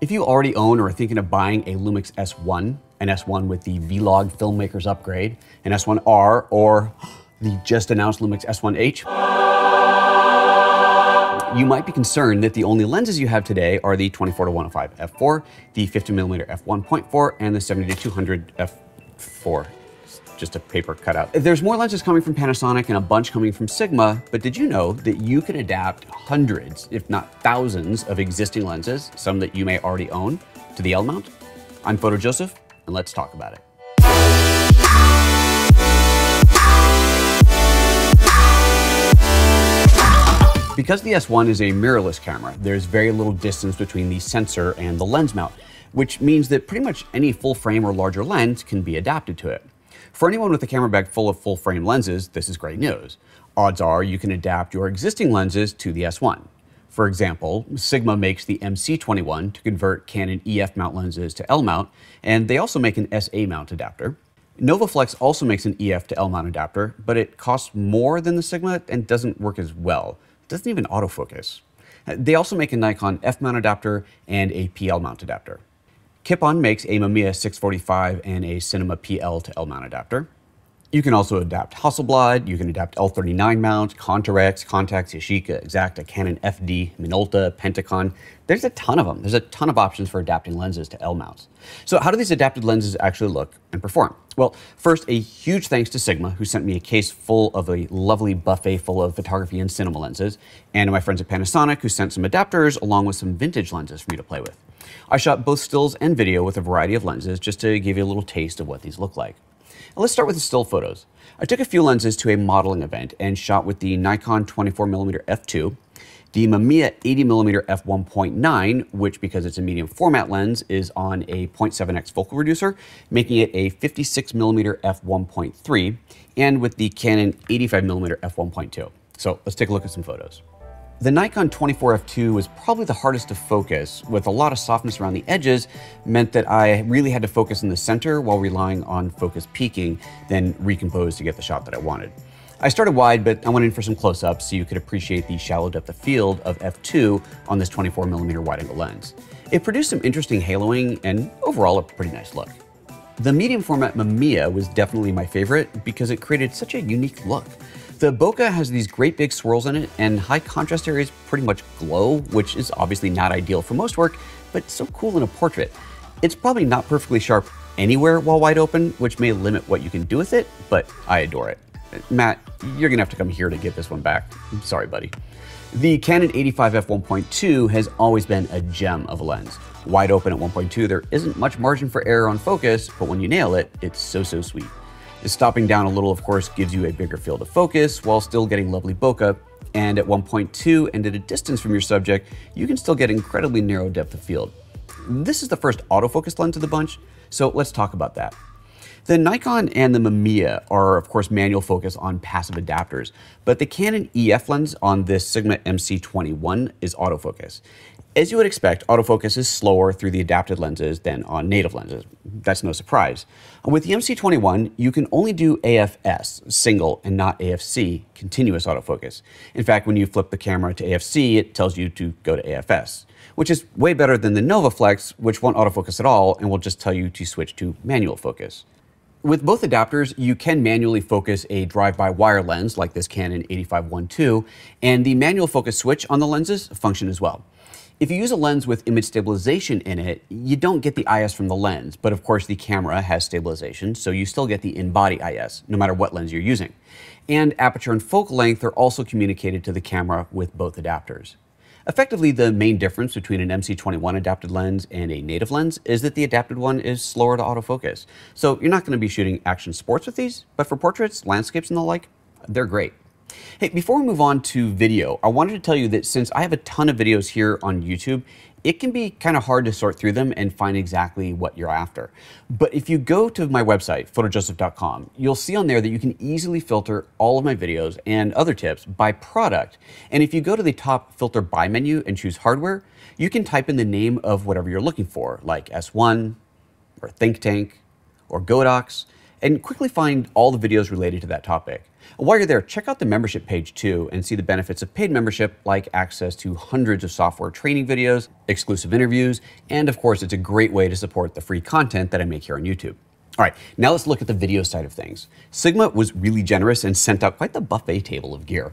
If you already own or are thinking of buying a Lumix S1, an S1 with the Vlog Filmmakers upgrade, an S1R, or the just announced Lumix S1H, you might be concerned that the only lenses you have today are the 24 to 105 f4, the 50mm f1.4, and the 70 to 200 f4 just a paper cutout. There's more lenses coming from Panasonic and a bunch coming from Sigma, but did you know that you can adapt hundreds, if not thousands, of existing lenses, some that you may already own, to the L mount? I'm Photo Joseph, and let's talk about it. Because the S1 is a mirrorless camera, there's very little distance between the sensor and the lens mount, which means that pretty much any full frame or larger lens can be adapted to it. For anyone with a camera bag full of full frame lenses, this is great news. Odds are you can adapt your existing lenses to the S1. For example, Sigma makes the MC21 to convert Canon EF mount lenses to L mount, and they also make an SA mount adapter. Novoflex also makes an EF to L mount adapter, but it costs more than the Sigma and doesn't work as well. It doesn't even autofocus. They also make a Nikon F mount adapter and a PL mount adapter. Kipon makes a Mamiya 645 and a Cinema PL to L mount adapter. You can also adapt Hasselblad, you can adapt L39 mount, Contarex, Contax, Yashica, Exakta, Canon FD, Minolta, Pentacon. There's a ton of them. There's a ton of options for adapting lenses to L mounts. So how do these adapted lenses actually look and perform? Well, first, a huge thanks to Sigma, who sent me a case full of a lovely buffet full of photography and cinema lenses, and my friends at Panasonic, who sent some adapters along with some vintage lenses for me to play with. I shot both stills and video with a variety of lenses just to give you a little taste of what these look like. Now let's start with the still photos. I took a few lenses to a modeling event and shot with the Nikon 24mm f2, the Mamiya 80mm f1.9, which because it's a medium format lens is on a 0.7x focal reducer, making it a 56mm f1.3, and with the Canon 85mm f1.2. So let's take a look at some photos. The Nikon 24F2 was probably the hardest to focus, with a lot of softness around the edges, meant that I really had to focus in the center while relying on focus peaking, then recompose to get the shot that I wanted. I started wide, but I went in for some close-ups so you could appreciate the shallow depth of field of f2 on this 24mm wide-angle lens. It produced some interesting haloing and overall a pretty nice look. The medium format Mamiya was definitely my favorite because it created such a unique look. The bokeh has these great big swirls in it, and high contrast areas pretty much glow, which is obviously not ideal for most work, but so cool in a portrait. It's probably not perfectly sharp anywhere while wide open, which may limit what you can do with it, but I adore it. Matt, you're gonna have to come here to get this one back. I'm sorry, buddy. The Canon 85 f1.2 has always been a gem of a lens. Wide open at 1.2, there isn't much margin for error on focus, but when you nail it, it's so, so sweet. Stopping down a little, of course, gives you a bigger field of focus while still getting lovely bokeh. And at 1.2 and at a distance from your subject, you can still get incredibly narrow depth of field. This is the first autofocus lens of the bunch, so let's talk about that. The Nikon and the Mamiya are, of course, manual focus on passive adapters, but the Canon EF lens on this Sigma MC21 is autofocus. As you would expect, autofocus is slower through the adapted lenses than on native lenses. That's no surprise. With the MC21, you can only do AFS, single, and not AFC, continuous autofocus. In fact, when you flip the camera to AFC, it tells you to go to AFS, which is way better than the Novoflex, which won't autofocus at all and will just tell you to switch to manual focus. With both adapters, you can manually focus a drive-by-wire lens like this Canon 8512, and the manual focus switch on the lenses function as well. If you use a lens with image stabilization in it, you don't get the IS from the lens, but of course the camera has stabilization, so you still get the in-body IS, no matter what lens you're using. And aperture and focal length are also communicated to the camera with both adapters. Effectively, the main difference between an MC21 adapted lens and a native lens is that the adapted one is slower to autofocus. So you're not going to be shooting action sports with these, but for portraits, landscapes, and the like, they're great. Hey, before we move on to video, I wanted to tell you that since I have a ton of videos here on YouTube, it can be kind of hard to sort through them and find exactly what you're after. But if you go to my website, photojoseph.com, you'll see on there that you can easily filter all of my videos and other tips by product. And if you go to the top filter by menu and choose hardware, you can type in the name of whatever you're looking for, like S1 or Think Tank or Godox, and quickly find all the videos related to that topic. While you're there, check out the membership page too and see the benefits of paid membership like access to hundreds of software training videos, exclusive interviews, and of course, it's a great way to support the free content that I make here on YouTube. All right, now let's look at the video side of things. Sigma was really generous and sent out quite the buffet table of gear.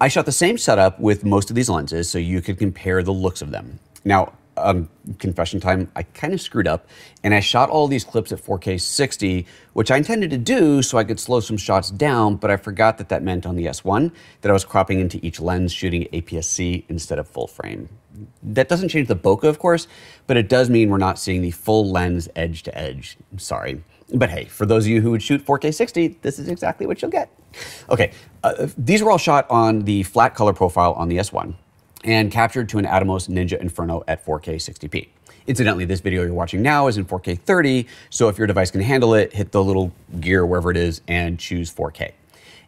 I shot the same setup with most of these lenses so you could compare the looks of them. Now, um, confession time, I kind of screwed up and I shot all these clips at 4K 60, which I intended to do so I could slow some shots down, but I forgot that that meant on the S1 that I was cropping into each lens shooting APS-C instead of full frame. That doesn't change the bokeh, of course, but it does mean we're not seeing the full lens edge to edge. Sorry. But hey, for those of you who would shoot 4K 60, this is exactly what you'll get. Okay, uh, these were all shot on the flat color profile on the S1 and captured to an Atomos Ninja Inferno at 4K 60p. Incidentally, this video you're watching now is in 4K 30, so if your device can handle it, hit the little gear wherever it is and choose 4K.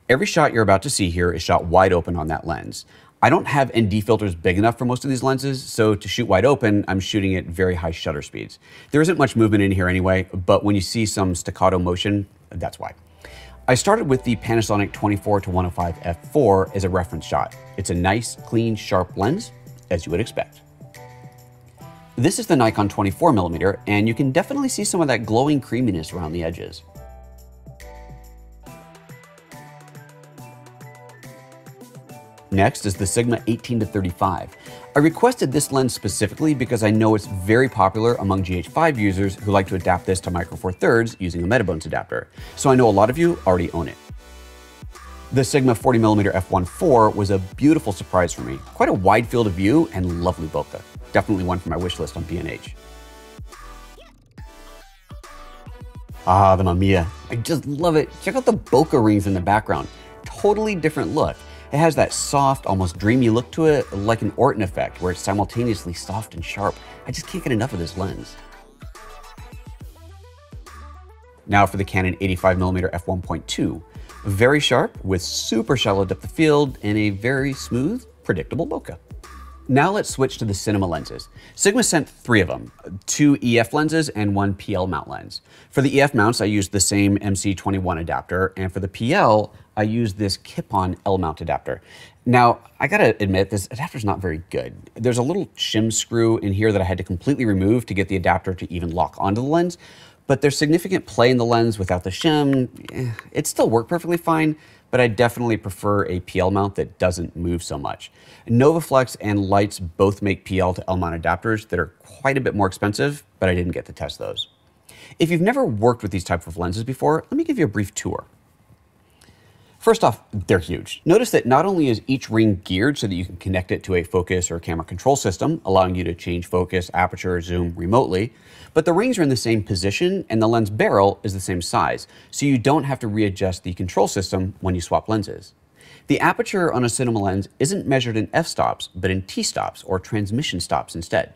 Every shot you're about to see here is shot wide open on that lens. I don't have ND filters big enough for most of these lenses, so to shoot wide open, I'm shooting at very high shutter speeds. There isn't much movement in here anyway, but when you see some staccato motion, that's why. I started with the Panasonic 24 to 105 f4 as a reference shot. It's a nice, clean, sharp lens, as you would expect. This is the Nikon 24mm, and you can definitely see some of that glowing creaminess around the edges. Next is the Sigma 18 to 35. I requested this lens specifically because I know it's very popular among GH5 users who like to adapt this to Micro Four Thirds using a Metabones adapter, so I know a lot of you already own it. The Sigma 40mm f1.4 was a beautiful surprise for me. Quite a wide field of view and lovely bokeh. Definitely one for my wish list on B&H. Ah, the Mamiya. I just love it. Check out the bokeh rings in the background. Totally different look. It has that soft, almost dreamy look to it, like an Orton effect, where it's simultaneously soft and sharp. I just can't get enough of this lens. Now for the Canon 85mm f1.2. Very sharp, with super shallow depth of field, and a very smooth, predictable bokeh. Now let's switch to the cinema lenses. Sigma sent three of them, two EF lenses and one PL mount lens. For the EF mounts, I used the same MC21 adapter, and for the PL, I used this Kipon L mount adapter. Now, I gotta admit, this adapter's not very good. There's a little shim screw in here that I had to completely remove to get the adapter to even lock onto the lens, but there's significant play in the lens without the shim. Eh, it still worked perfectly fine, but I definitely prefer a PL mount that doesn't move so much. Novoflex and Lights both make PL to L mount adapters that are quite a bit more expensive, but I didn't get to test those. If you've never worked with these types of lenses before, let me give you a brief tour. First off, they're huge. Notice that not only is each ring geared so that you can connect it to a focus or camera control system, allowing you to change focus, aperture, or zoom remotely, but the rings are in the same position and the lens barrel is the same size, so you don't have to readjust the control system when you swap lenses. The aperture on a cinema lens isn't measured in f-stops, but in t-stops or transmission stops instead.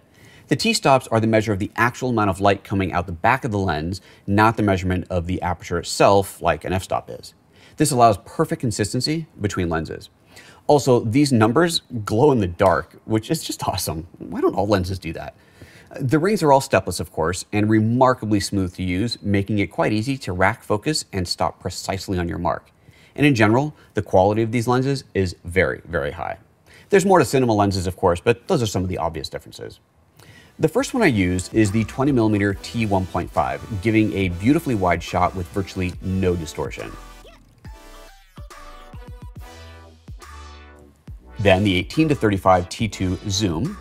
The t-stops are the measure of the actual amount of light coming out the back of the lens, not the measurement of the aperture itself like an f-stop is. This allows perfect consistency between lenses. Also, these numbers glow in the dark, which is just awesome. Why don't all lenses do that? The rings are all stepless, of course, and remarkably smooth to use, making it quite easy to rack focus and stop precisely on your mark. And in general, the quality of these lenses is very, very high. There's more to cinema lenses, of course, but those are some of the obvious differences. The first one I used is the 20mm T1.5, giving a beautifully wide shot with virtually no distortion. Then the 18 to 35 T2 zoom.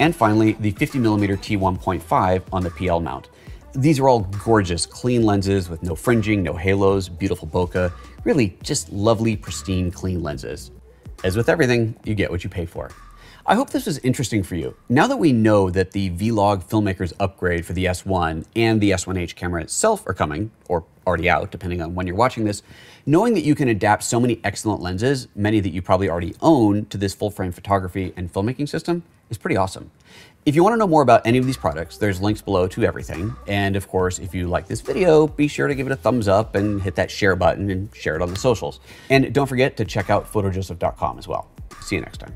And finally, the 50 millimeter T1.5 on the PL mount. These are all gorgeous, clean lenses with no fringing, no halos, beautiful bokeh, really just lovely, pristine, clean lenses. As with everything, you get what you pay for. I hope this was interesting for you. Now that we know that the Vlog Filmmakers upgrade for the S1 and the S1H camera itself are coming, or already out, depending on when you're watching this, knowing that you can adapt so many excellent lenses, many that you probably already own, to this full frame photography and filmmaking system is pretty awesome. If you want to know more about any of these products, there's links below to everything. And of course, if you like this video, be sure to give it a thumbs up and hit that share button and share it on the socials. And don't forget to check out photojoseph.com as well. See you next time.